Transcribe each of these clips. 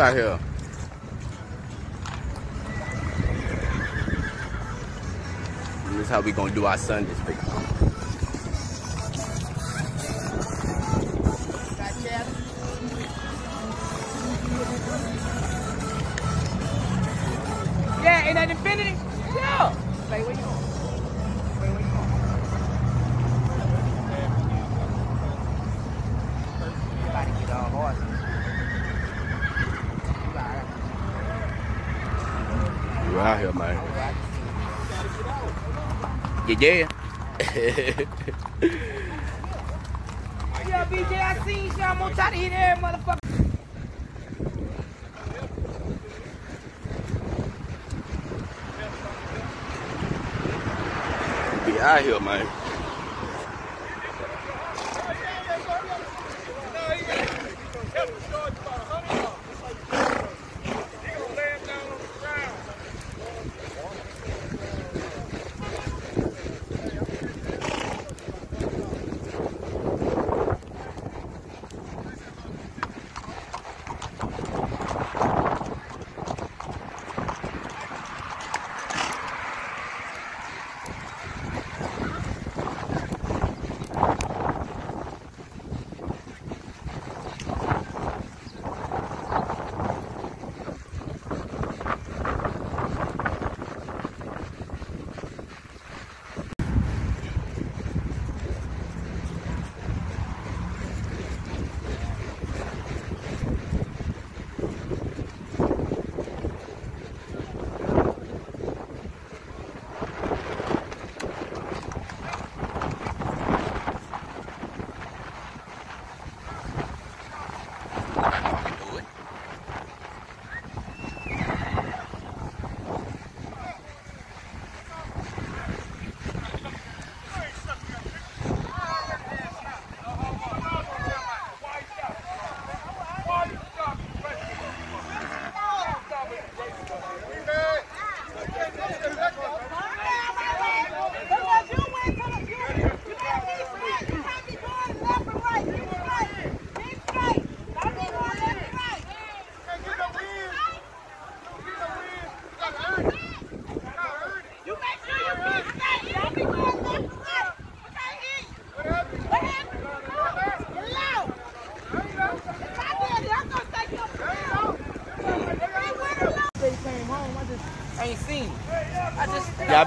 out here. This is how we gonna do our Sundays. Yeah, in that Infinity? Yeah. Like, where you going? Where, where you going? You about to get all hard. You You all right. out here, man. You all right. Yeah, yeah. Yeah, BJ, I seen you. I'm gonna try to hit every motherfucker. Be out here, man.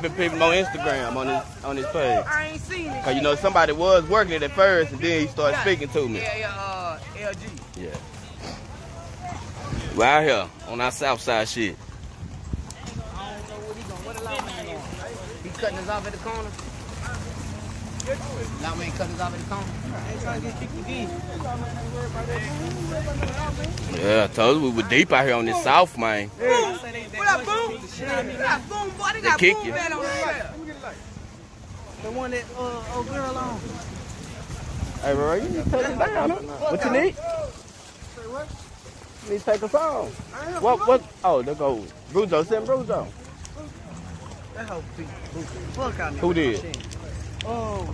Been peeping on Instagram on his on his page. I ain't seen it. Cause you know somebody was working it at first, and then he started speaking to me. Yeah, yeah, uh, LG. Yeah. Out here on our south side shit. I don't know what he going What the loud man on? He cutting us off at the corner? Loud man cutting us off at the corner? Ain't trying to get kicked again. Yeah, I told you we were deep out here on this south, man. What up, boom? They got boom, boy. They They got kick boom you. bad on there. The one that uh, old girl on. Hey, bro, you need to take us down. huh? What you need? You need to take us on. What? What? Oh, there go Brujo. Send Brujo. That whole beat. Fuck out Who did? Oh,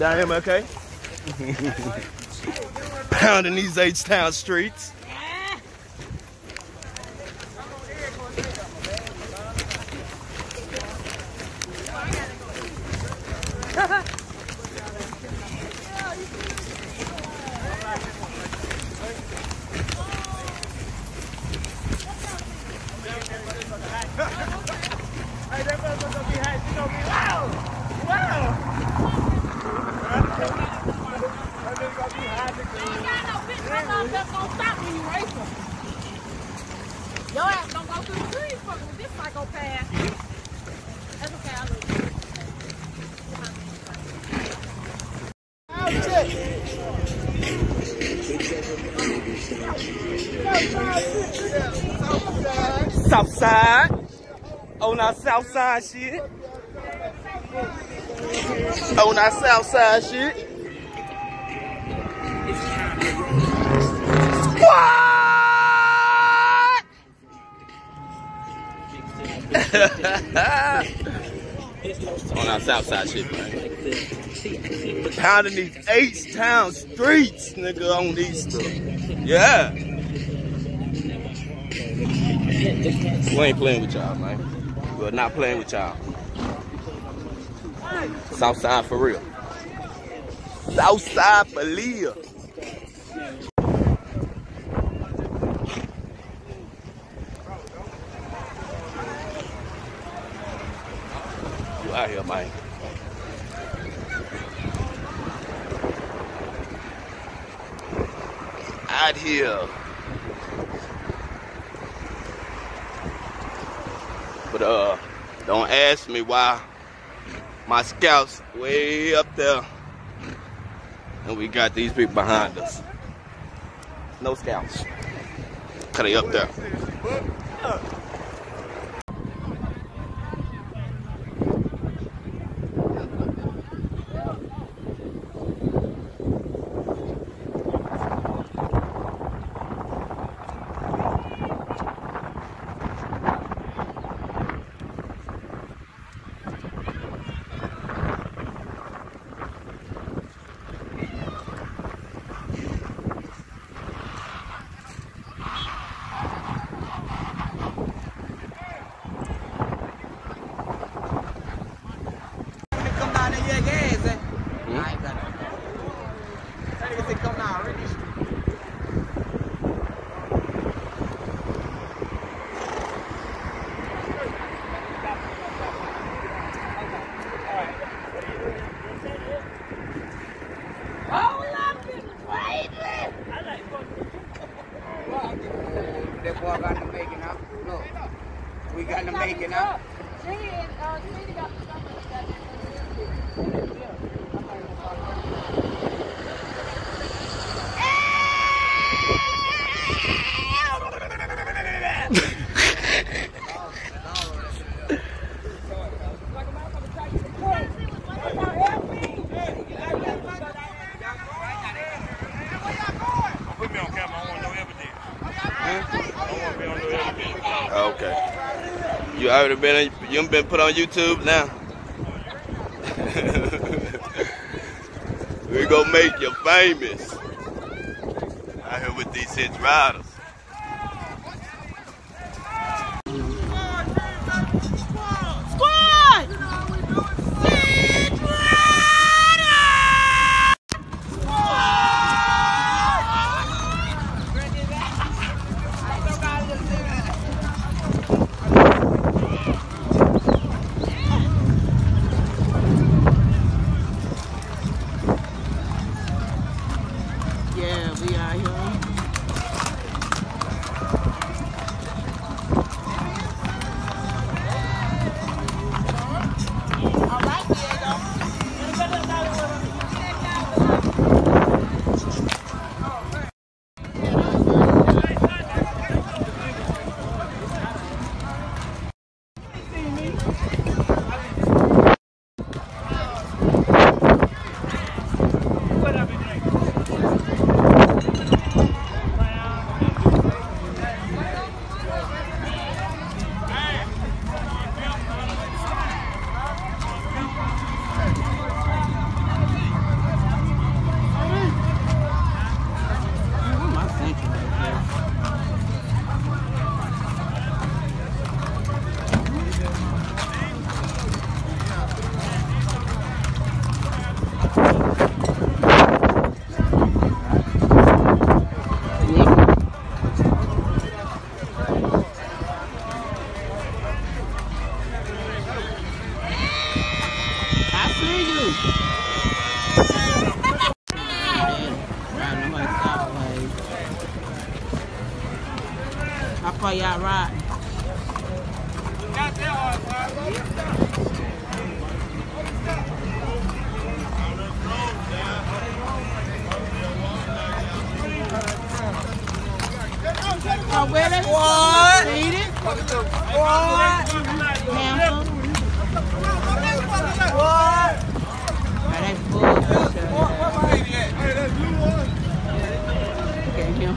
man, God. Down here, okay? Pounding these H-Town streets. Hey, that motherfucker gonna be hot. You gonna be loud. motherfucker gonna stop when you race him. Your ass gonna go through the trees fucking with this psychopath. That's okay, I love you. South side. On our south side shit. Oh, on our south side shit. What? on our south side shit, man. Pounding these H town streets, nigga, on Easter. Yeah. We ain't playing with y'all, man. We're not playing with y'all. Southside for real. Southside for real. You out here, man. Out here. But uh, don't ask me why my scouts way up there, and we got these people behind us. No scouts, cause they up there. Come down there, yeah, gas, eh? I ain't got no. That nigga said come down, already. That boy got to make it up. Look, we got to make it up. Put me on camera. I want no evidence. I want to be on no evidence. Okay. You already been you been put on YouTube now. we gonna make you famous. Out here with these hits riders. With it? What? Eat it? What? Handful? What? Oh, they bullshit. Look at him.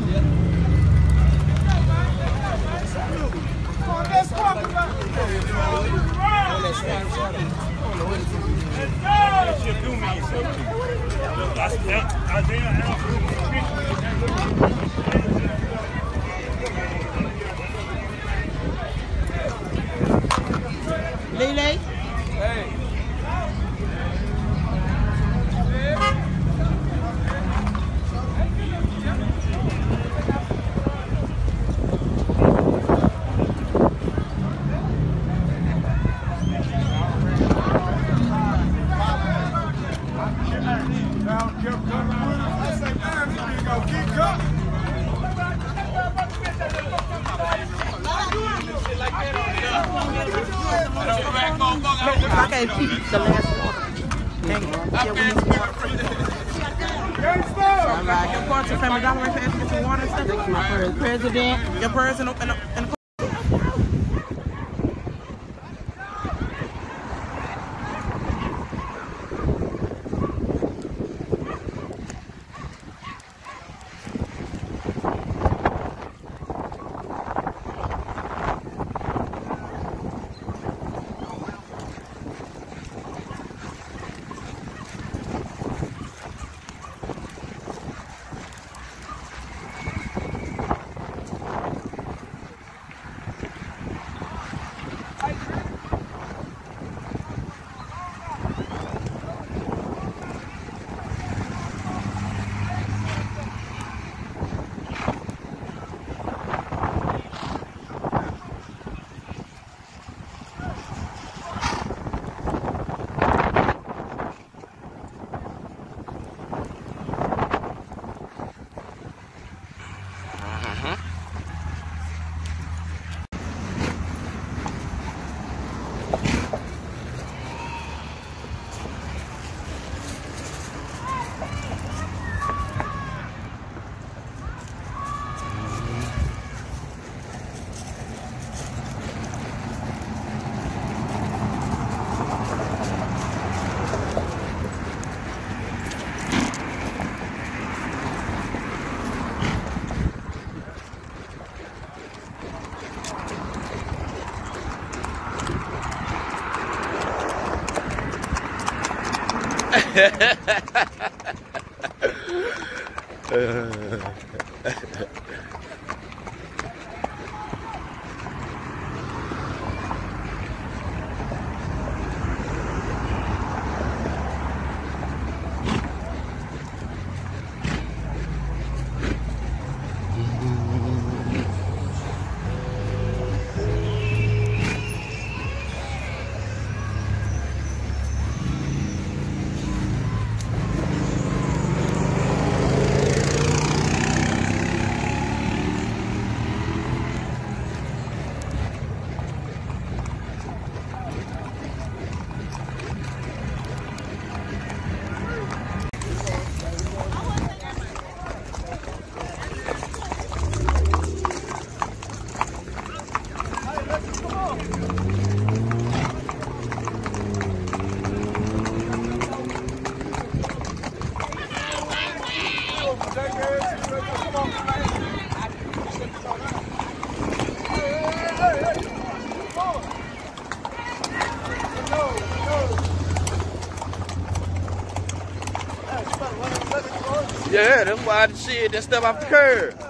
That shit do mean something. That's that. Yeah, shit that stuff off the curb.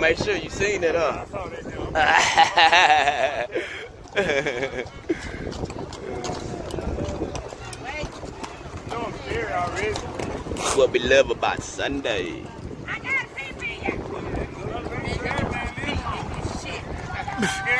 make sure you seen it, huh? we love about Sunday. I got a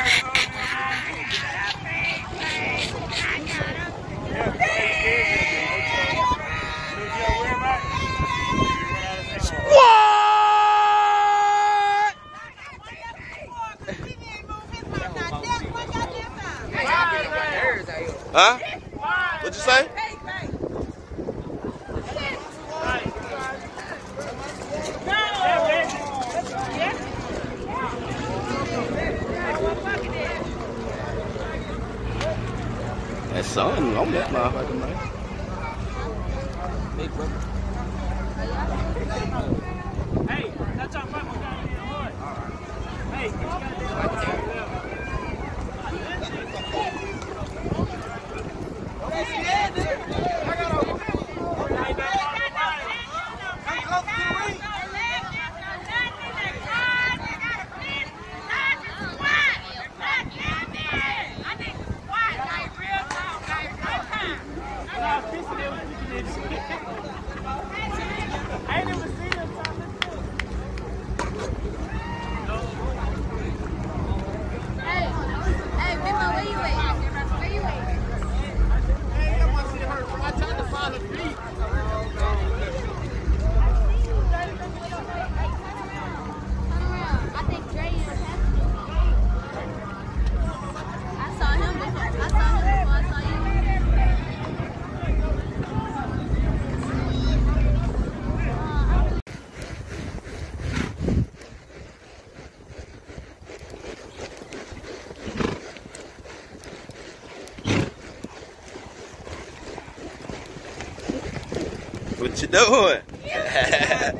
What you doing? Yeah.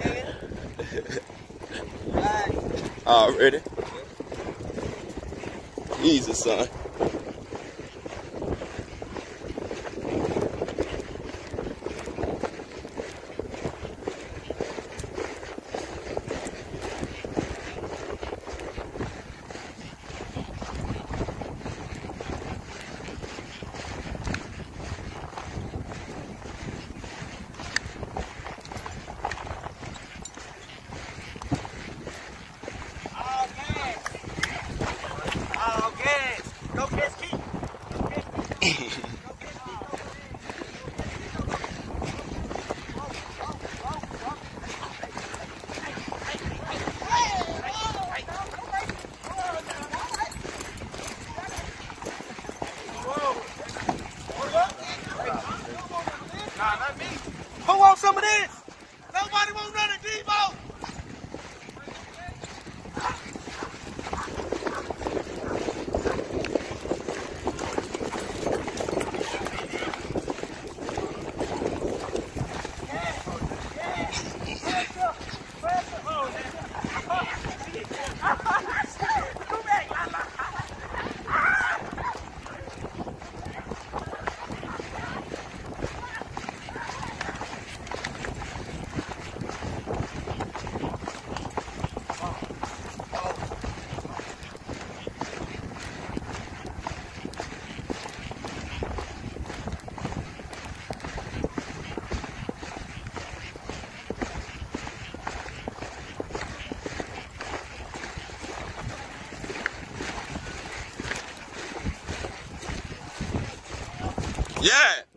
Already? Easy, son. Yeah.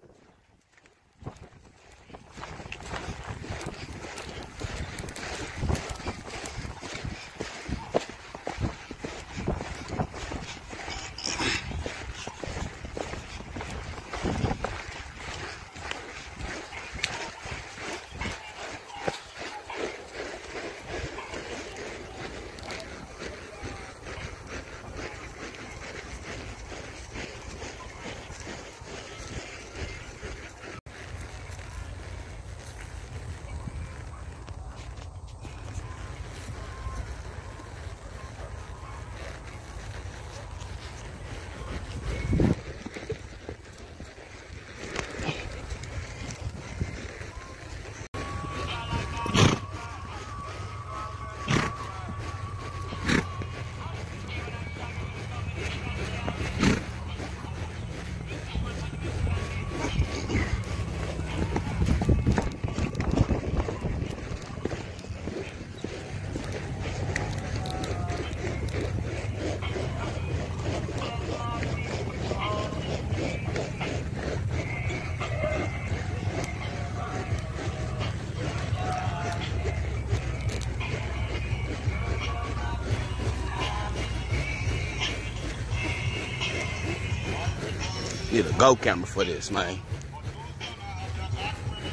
Need a go camera for this, man.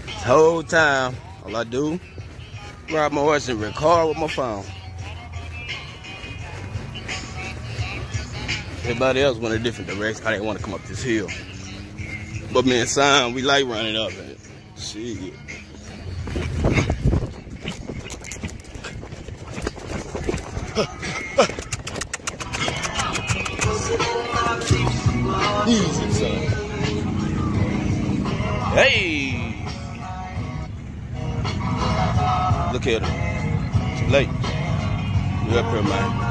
This whole time, all I do, ride my horse and record with my phone. Everybody else went a different direction. I didn't want to come up this hill. But me and Sam, we like running up and shit. Her. It's late. You up here, man.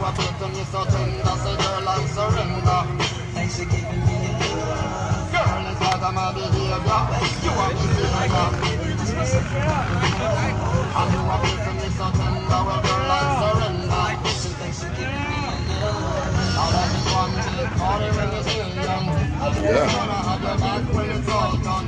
what Clinton is so tender, say girl I surrender. Thanks for giving me your love, Girl, it's not my behavior, you are the behavior. I do what Clinton is so tender, well girl I surrender. Thanks for she giving me a Now that you want me to party when you're still young. I do yeah. wanna have your back when it's all gone.